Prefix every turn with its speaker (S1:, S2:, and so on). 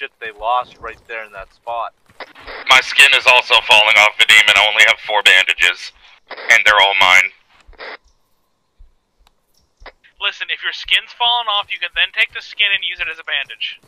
S1: shit they lost right there in that spot.
S2: My skin is also falling off, Vadim, and I only have four bandages. And they're all mine.
S3: Listen, if your skin's falling off, you can then take the skin and use it as a bandage.